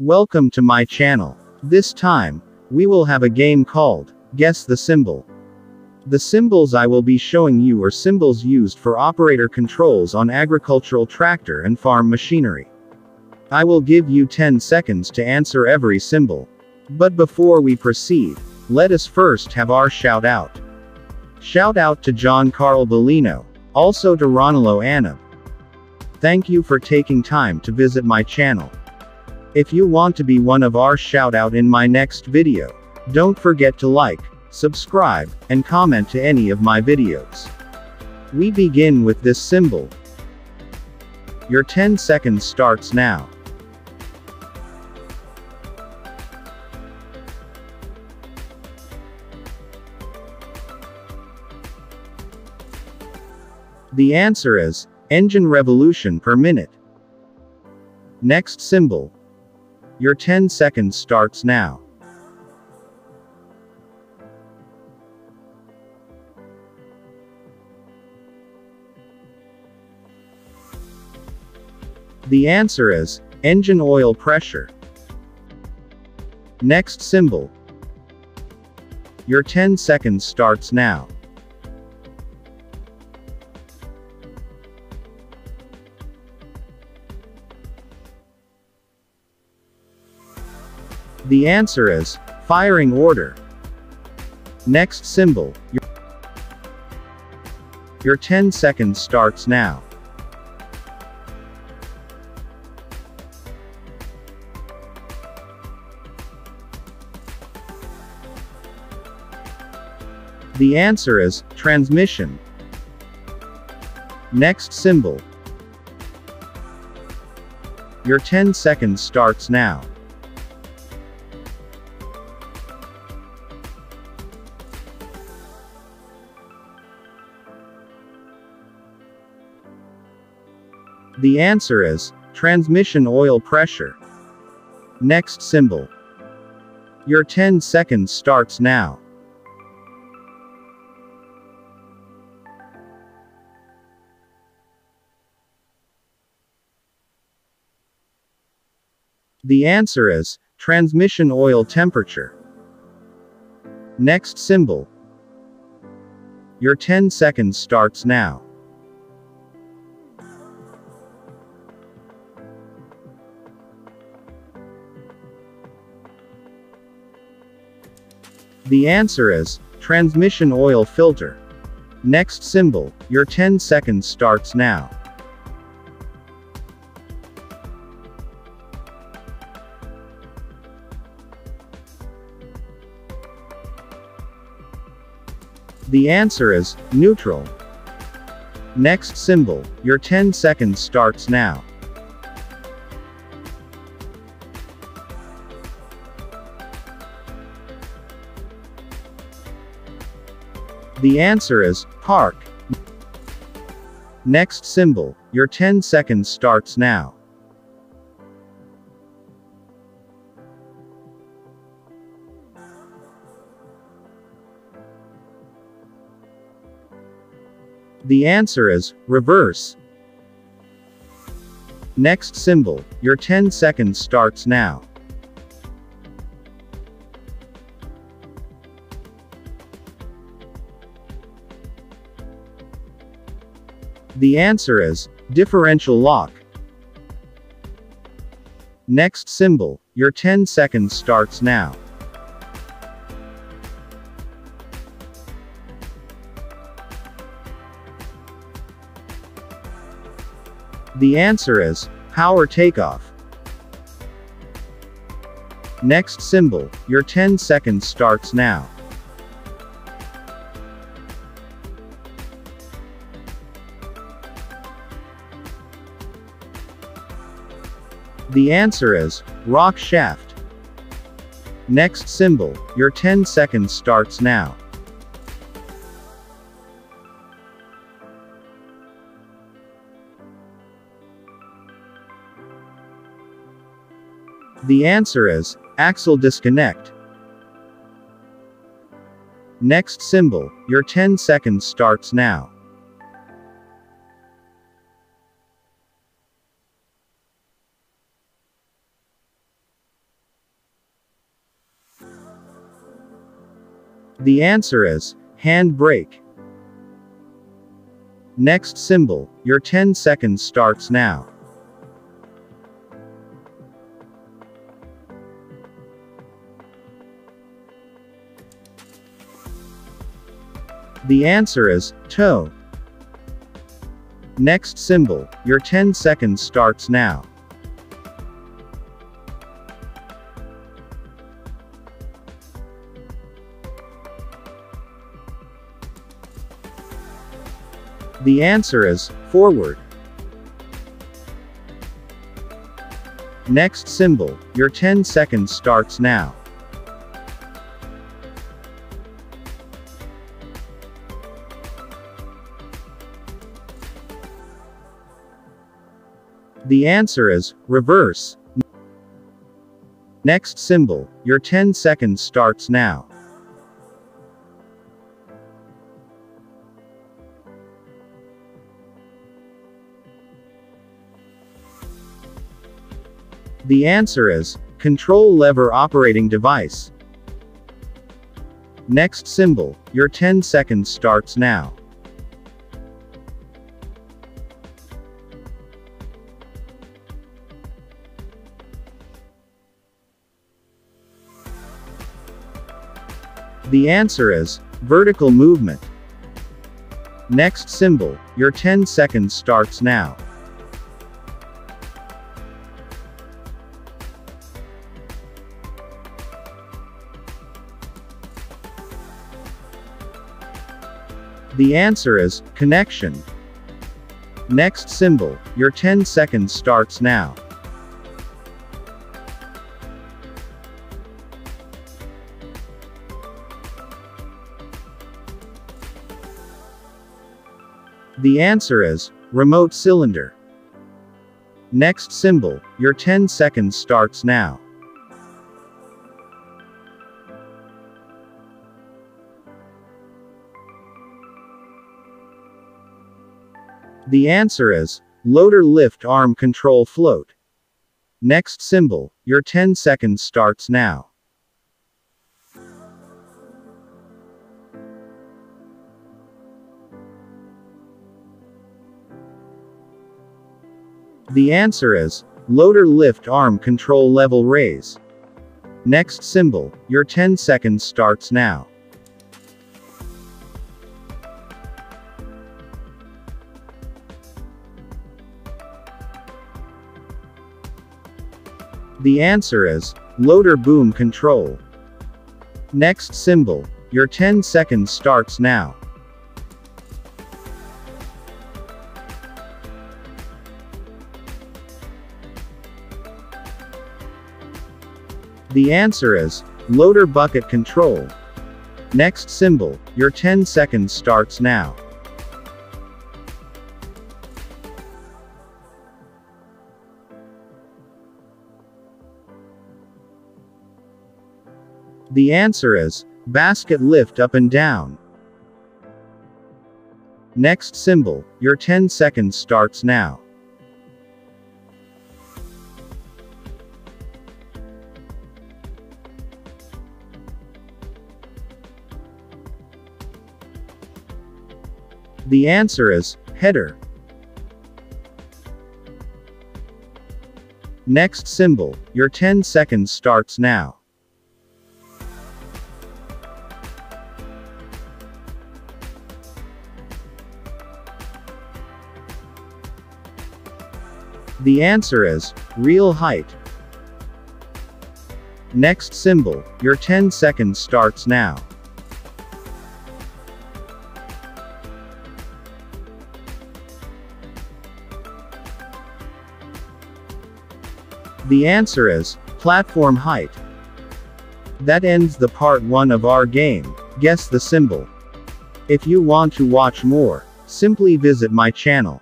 Welcome to my channel. This time, we will have a game called Guess the Symbol. The symbols I will be showing you are symbols used for operator controls on agricultural tractor and farm machinery. I will give you 10 seconds to answer every symbol. But before we proceed, let us first have our shout out. Shout out to John Carl Bellino, also to Ronalo Anab. Thank you for taking time to visit my channel. If you want to be one of our shout out in my next video, don't forget to like, subscribe, and comment to any of my videos. We begin with this symbol. Your 10 seconds starts now. The answer is engine revolution per minute. Next symbol. Your 10 seconds starts now. The answer is engine oil pressure. Next symbol. Your 10 seconds starts now. The answer is firing order. Next symbol. Your, your 10 seconds starts now. The answer is transmission. Next symbol. Your 10 seconds starts now. The answer is transmission oil pressure. Next symbol. Your 10 seconds starts now. The answer is transmission oil temperature. Next symbol. Your 10 seconds starts now. The answer is transmission oil filter. Next symbol, your 10 seconds starts now. The answer is neutral. Next symbol, your 10 seconds starts now. The answer is park. Next symbol, your 10 seconds starts now. The answer is reverse. Next symbol, your 10 seconds starts now. The answer is differential lock. Next symbol, your 10 seconds starts now. The answer is power takeoff. Next symbol, your 10 seconds starts now. The answer is rock shaft. Next symbol, your 10 seconds starts now. The answer is axle disconnect. Next symbol, your 10 seconds starts now. The answer is handbrake. Next symbol, your 10 seconds starts now. The answer is tow. Next symbol, your 10 seconds starts now. The answer is forward. Next symbol, your 10 seconds starts now. The answer is reverse. Next symbol, your 10 seconds starts now. The answer is control lever operating device. Next symbol, your 10 seconds starts now. The answer is vertical movement. Next symbol, your 10 seconds starts now. The answer is connection. Next symbol, your 10 seconds starts now. The answer is remote cylinder. Next symbol, your 10 seconds starts now. The answer is loader lift arm control float. Next symbol, your 10 seconds starts now. The answer is loader lift arm control level raise. Next symbol, your 10 seconds starts now. The answer is loader boom control. Next symbol, your 10 seconds starts now. The answer is loader bucket control. Next symbol, your 10 seconds starts now. The answer is basket lift up and down. Next symbol, your 10 seconds starts now. The answer is header. Next symbol, your 10 seconds starts now. The answer is reel height. Next symbol, your 10 seconds starts now. The answer is, platform height. That ends the part 1 of our game, guess the symbol. If you want to watch more, simply visit my channel.